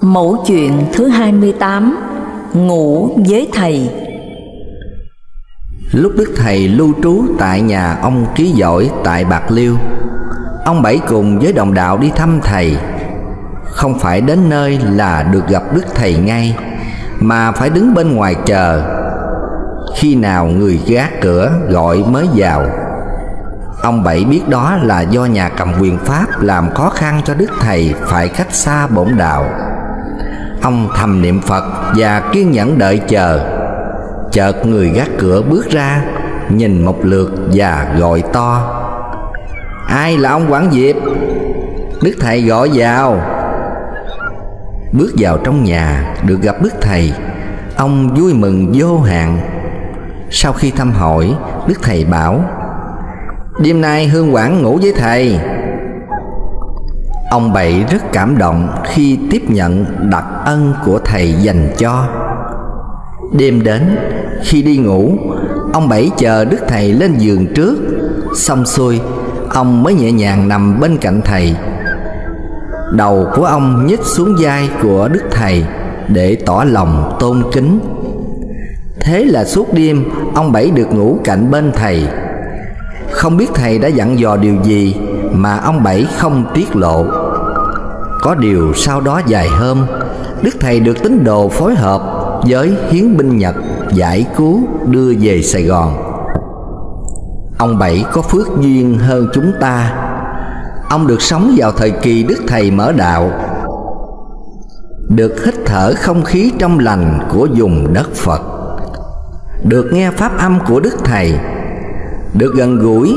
Mẫu chuyện thứ 28 Ngủ với thầy. Lúc Đức Thầy lưu trú tại nhà ông Trí Giỏi tại Bạc Liêu, Ông Bảy cùng với đồng đạo đi thăm Thầy. Không phải đến nơi là được gặp Đức Thầy ngay, Mà phải đứng bên ngoài chờ. Khi nào người gác cửa gọi mới vào. Ông Bảy biết đó là do nhà cầm quyền Pháp làm khó khăn cho Đức Thầy phải cách xa bổn đạo. Ông thầm niệm Phật và kiên nhẫn đợi chờ. Chợt người gác cửa bước ra, Nhìn một lượt và gọi to. Ai là ông Quảng Diệp Đức Thầy gọi vào. Bước vào trong nhà, Được gặp Đức Thầy. Ông vui mừng vô hạn. Sau khi thăm hỏi, Đức Thầy bảo, Đêm nay Hương Quảng ngủ với Thầy. Ông Bảy rất cảm động khi tiếp nhận đặc ân của thầy dành cho. Đêm đến, khi đi ngủ, ông Bảy chờ Đức Thầy lên giường trước, xong xuôi, ông mới nhẹ nhàng nằm bên cạnh thầy. Đầu của ông nhích xuống vai của Đức Thầy để tỏ lòng tôn kính. Thế là suốt đêm, ông Bảy được ngủ cạnh bên thầy. Không biết thầy đã dặn dò điều gì mà ông Bảy không tiết lộ. Có điều sau đó vài hôm, Đức Thầy được tín đồ phối hợp với hiến binh Nhật giải cứu đưa về Sài Gòn. Ông Bảy có phước duyên hơn chúng ta. Ông được sống vào thời kỳ Đức Thầy mở đạo, được hít thở không khí trong lành của vùng đất Phật, được nghe pháp âm của Đức Thầy, được gần gũi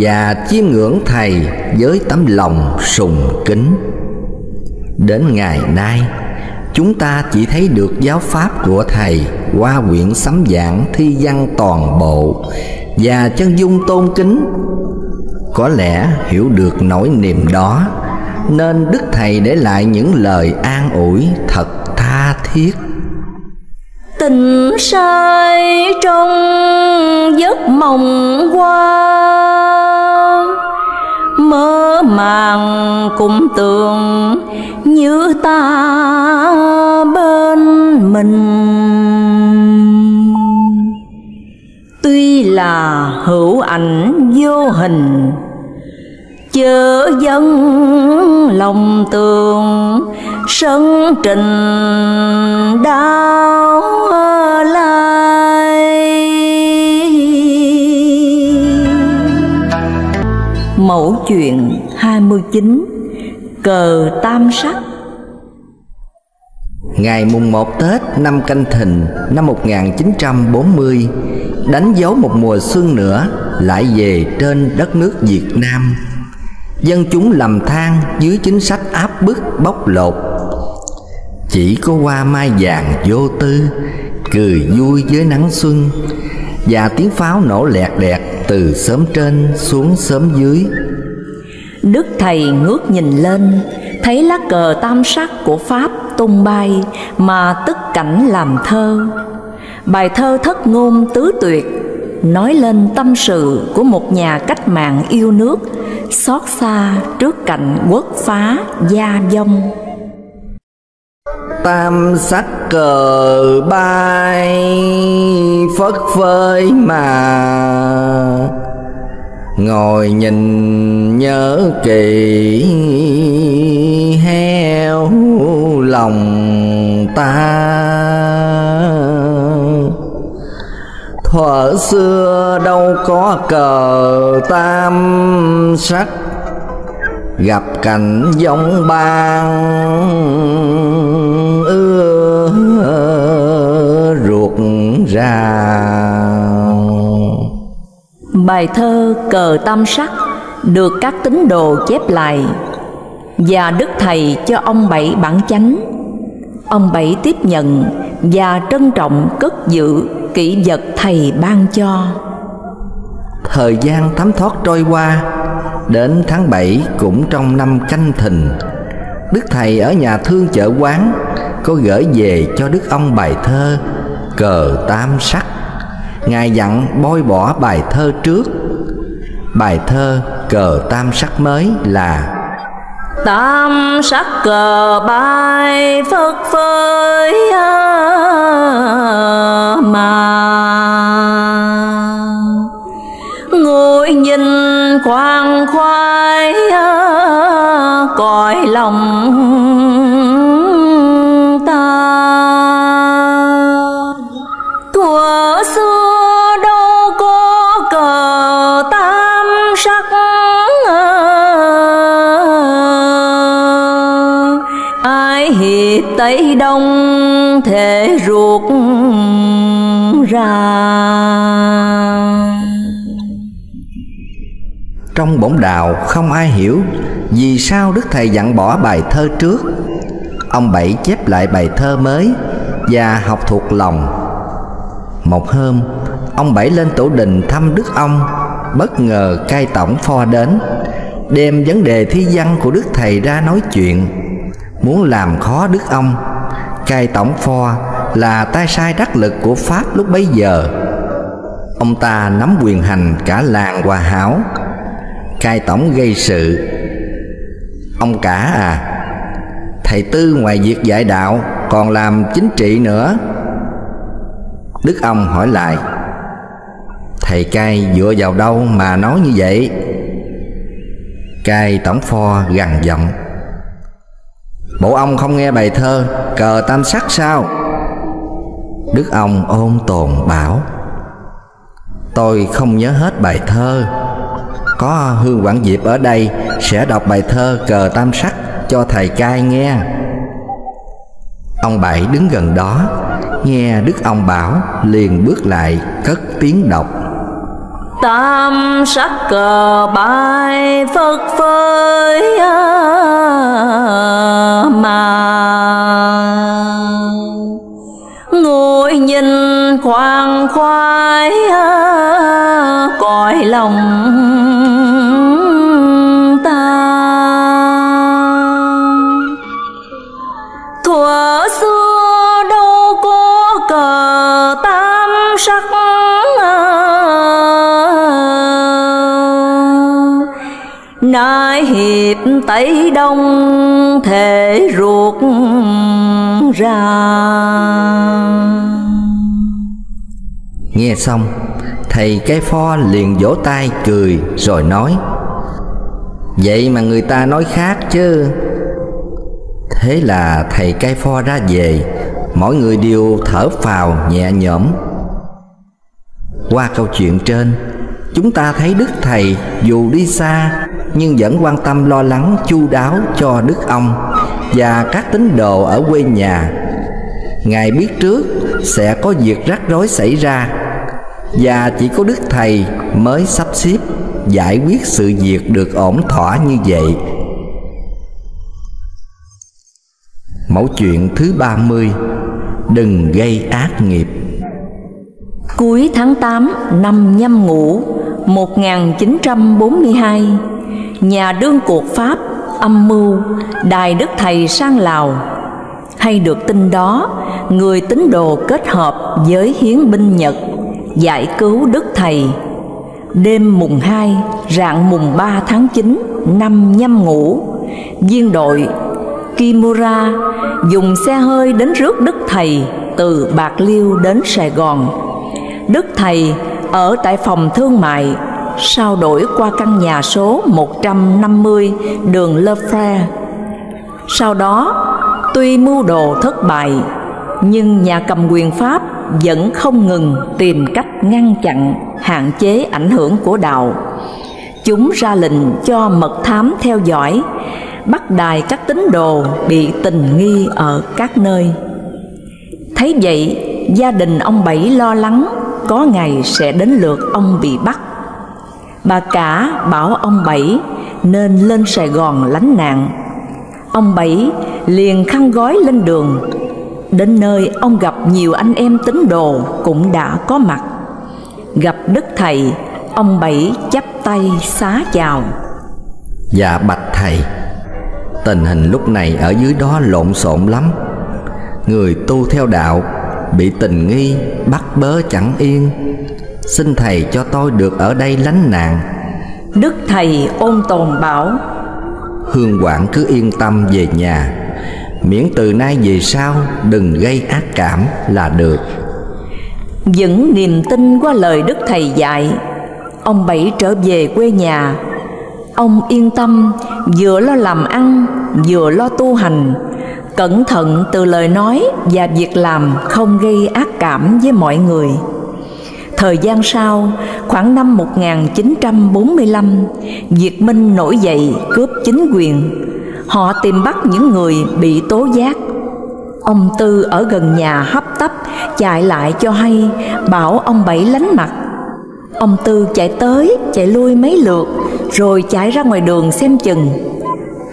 và chiêm ngưỡng Thầy với tấm lòng sùng kính. Đến ngày nay, chúng ta chỉ thấy được giáo pháp của Thầy qua quyển sấm giảng thi văn toàn bộ và chân dung tôn kính. Có lẽ hiểu được nỗi niềm đó, nên Đức Thầy để lại những lời an ủi thật tha thiết. Tình say trong giấc mộng qua mơ màng cũng tưởng như ta bên mình. Tuy là hữu ảnh vô hình, chớ dân lòng tường, sân trình đau Mẫu chuyện 29 Cờ Tam Sắc. Ngày mùng 1 Tết năm Canh Thìn năm 1940 Đánh dấu một mùa xuân nữa, lại về trên đất nước Việt Nam. Dân chúng lầm than dưới chính sách áp bức bóc lột. Chỉ có hoa mai vàng vô tư, Cười vui với nắng xuân, Và tiếng pháo nổ lẹt đẹt từ sớm trên xuống sớm dưới. Đức Thầy ngước nhìn lên Thấy lá cờ tam sắc của Pháp tung bay Mà tức cảnh làm thơ. Bài thơ thất ngôn tứ tuyệt Nói lên tâm sự của một nhà cách mạng yêu nước Xót xa trước cảnh quốc phá gia vong tam sắc cờ bay phất phới mà. Ngồi nhìn nhớ kỳ heo lòng ta. Thuở xưa đâu có cờ tam sắc, gặp cảnh giống ban ra Bài thơ cờ tam sắc được các tín đồ chép lại và Đức Thầy cho ông Bảy bản chánh. Ông Bảy tiếp nhận và trân trọng cất giữ kỷ vật Thầy ban cho. Thời gian thấm thoát trôi qua Đến tháng 7 cũng trong năm canh thìn Đức Thầy ở nhà thương chợ quán Có gửi về cho Đức ông bài thơ Cờ tam sắc. Ngài dặn bôi bỏ bài thơ trước. Bài thơ cờ tam sắc mới là tam sắc cờ bay phất phới mà ngồi nhìn khoan khoái cõi lòng xưa đâu có cờ tam sắc ai hiệp Tây Đông thể ruột ra Trong bổn đạo không ai hiểu Vì sao Đức Thầy dặn bỏ bài thơ trước. Ông Bảy chép lại bài thơ mới Và học thuộc lòng. Một hôm, Ông Bảy lên tổ đình thăm Đức ông, Bất ngờ cai tổng pho đến, Đem vấn đề thi văn của Đức Thầy ra nói chuyện. Muốn làm khó đức ông, cai tổng pho là tay sai đắc lực của pháp lúc bấy giờ. Ông ta nắm quyền hành cả làng hòa hảo. Cai tổng gây sự. Ông cả à thầy tư ngoài việc dạy đạo còn làm chính trị nữa đức ông hỏi lại, thầy cai dựa vào đâu mà nói như vậy? Cai tổng pho gằn giọng, Bộ ông không nghe bài thơ Cờ tam sắc sao? Đức ông ôn tồn bảo, Tôi không nhớ hết bài thơ. Có Hương Quảng Diệp ở đây Sẽ đọc bài thơ cờ tam sắc cho thầy cai nghe. Ông Bảy đứng gần đó Nghe Đức ông bảo, liền bước lại, cất tiếng đọc. Tam sắc cờ bay phất phới mà ngồi nhìn khoan khoái cõi lòng ta. Thua Nai hiệp Tây Đông thể ruột ra. Nghe xong, Thầy cái pho liền vỗ tay cười rồi nói, Vậy mà người ta nói khác chứ. Thế là thầy cây pho ra về, Mỗi người đều thở phào nhẹ nhõm. Qua câu chuyện trên, Chúng ta thấy Đức Thầy dù đi xa nhưng vẫn quan tâm lo lắng, chu đáo cho đức ông và các tín đồ ở quê nhà. Ngài biết trước sẽ có việc rắc rối xảy ra và chỉ có đức thầy mới sắp xếp giải quyết sự việc được ổn thỏa như vậy. Mẫu chuyện thứ 30 Đừng gây ác nghiệp. Cuối tháng 8 năm nhâm ngũ 1942 nhà đương cuộc Pháp âm mưu đài Đức Thầy sang Lào. Hay được tin đó, người tín đồ kết hợp với hiến binh Nhật giải cứu Đức Thầy. Đêm mùng 2, rạng mùng 3 tháng 9 năm nhâm ngũ, viên đội Kimura dùng xe hơi đến rước Đức Thầy từ Bạc Liêu đến Sài Gòn. Đức Thầy ở tại phòng thương mại sau đổi qua căn nhà số 150 đường Le Sau đó, tuy mưu đồ thất bại, nhưng nhà cầm quyền Pháp vẫn không ngừng tìm cách ngăn chặn, hạn chế ảnh hưởng của đạo. Chúng ra lệnh cho mật thám theo dõi, bắt đài các tín đồ bị tình nghi ở các nơi. Thấy vậy, gia đình ông Bảy lo lắng có ngày sẽ đến lượt ông bị bắt. Bà cả bảo ông Bảy nên lên Sài Gòn lánh nạn. Ông Bảy liền khăn gói lên đường. Đến nơi ông gặp nhiều anh em tín đồ cũng đã có mặt. Gặp Đức Thầy, ông Bảy chắp tay xá chào. Dạ bạch Thầy. Tình hình lúc này ở dưới đó lộn xộn lắm. Người tu theo đạo bị tình nghi bắt bớ chẳng yên. Xin thầy cho tôi được ở đây lánh nạn. Đức thầy ôn tồn bảo Hương Quảng cứ yên tâm về nhà. Miễn từ nay về sau đừng gây ác cảm là được. Dẫn niềm tin qua lời Đức Thầy dạy. Ông Bảy trở về quê nhà. Ông yên tâm vừa lo làm ăn vừa lo tu hành Cẩn thận từ lời nói và việc làm không gây ác cảm với mọi người Thời gian sau, khoảng năm 1945, Việt Minh nổi dậy cướp chính quyền. Họ tìm bắt những người bị tố giác. Ông Tư ở gần nhà hấp tấp chạy lại cho hay, bảo ông Bảy lánh mặt. Ông Tư chạy tới, chạy lui mấy lượt, rồi chạy ra ngoài đường xem chừng.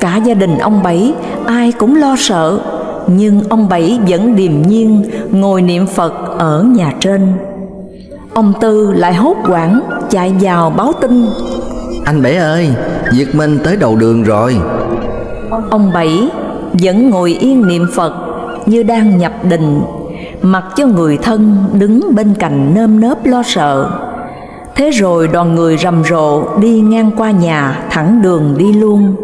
Cả gia đình ông Bảy ai cũng lo sợ, nhưng ông Bảy vẫn điềm nhiên ngồi niệm Phật ở nhà trên. Ông Tư lại hốt quảng chạy vào báo tin. Anh Bảy ơi, Việt Minh tới đầu đường rồi. Ông Bảy vẫn ngồi yên niệm Phật như đang nhập định Mặc cho người thân đứng bên cạnh nơm nớp lo sợ. Thế rồi đoàn người rầm rộ đi ngang qua nhà thẳng đường đi luôn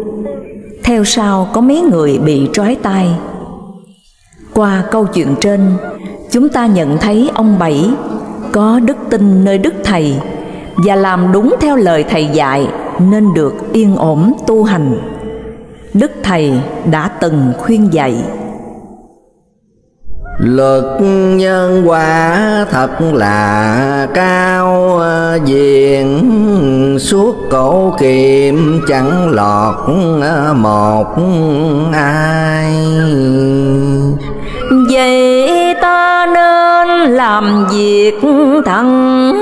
theo sau có mấy người bị trói tay Qua câu chuyện trên, Chúng ta nhận thấy ông Bảy có đức tin nơi Đức Thầy và làm đúng theo lời Thầy dạy nên được yên ổn tu hành. Đức Thầy đã từng khuyên dạy. Luật nhân quả thật là cao diện Suốt cổ kiệm chẳng lọt một ai. Vậy ta nên làm việc thẳng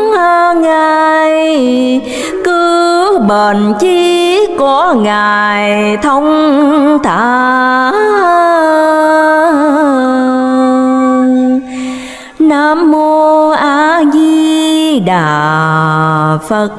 ngay, Cứ bền chí có Ngài thông thả Nam Mô A Di Đà Phật.